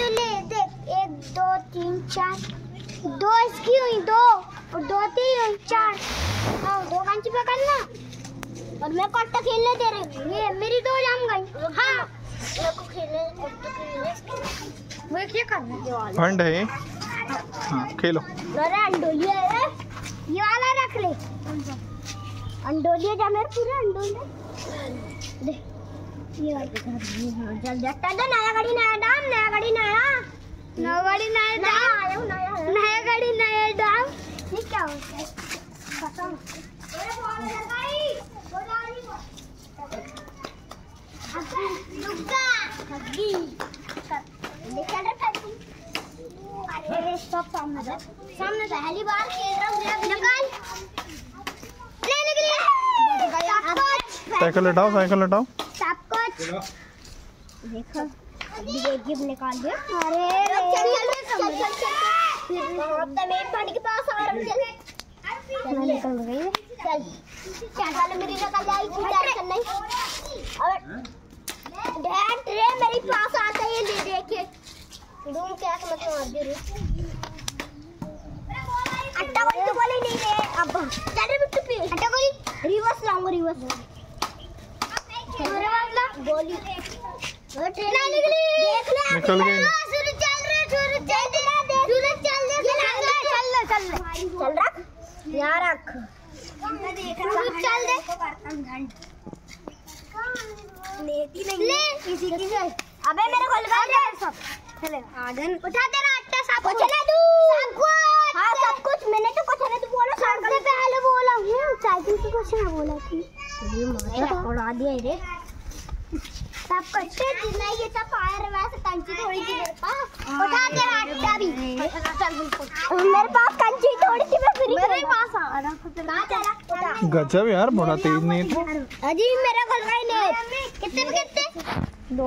तो ले देख एक दो तीन चार। दो इसकी हुई दो। और दो तीन हुई चार। हाँ दो कांची पकड़ना। और मैं कट्टा खेलने दे रही हूँ। ये मेरी दो जाम गई। हाँ। मेरे को खेलने कट्टा खेलने मैं क्या करना फंड है हाँ खेलो। मेरा अंडोलिया है। ये वाला रख ले। अंडोलिया जा मेरे पूरे अंडोलिया। दे। ये वाला। जल जाता है नया गाड़ी नया डाम नया सामने जा सामने पहली बार निकाल ले निकले सब कुछ साइकिल हटाओ साइकिल हटाओ सब कुछ देखो। ये गिफ्ट निकाल दिया अरे चल चल चल चल अब तो मेरे पानी के पास आ रहा चल चल निकल गई चल क्या चल मेरी निकल जाएगी टेंशन नहीं। अब डैड रे मेरे पास आता है ले देखे डूम क्या समझ में आ रही अट्टा गोली तो गोली नहीं है अब चल रे बिट्टू पे अट्टा गोली रिवर्स लाऊँगा रिवर्स। गोली ट्रेन नहीं निकली देख ले निकल गई। हाँ, चल रहा है है है ले ले यहाँ रख। चल दे। लेती नहीं। ले। किसी की से अबे मेरे को लगा दे सब। चले। आगन। उठा तेरा अट्टा सब कुछ चला तू? सब कुछ हाँ सब कुछ। मैंने तो कुछ नहीं तो बोला। सबसे पहले बोला हूँ साइकिल से कुछ ना बोला थी। ये मारा उड़ा दिया रे सब कुछ। जितना ये सब फायर वैसे कंची थोड़ी सी मेरे पास। उठा तेरा अट्टा भी। चल मेरे पास कंची थोड़ी सी मैं फ्री मेरे पास आ रहा कहाँ तेरा उठा गजब यार बड़ा तेज नहीं अजी मेरा खुल गई ने कितने कितने? दो।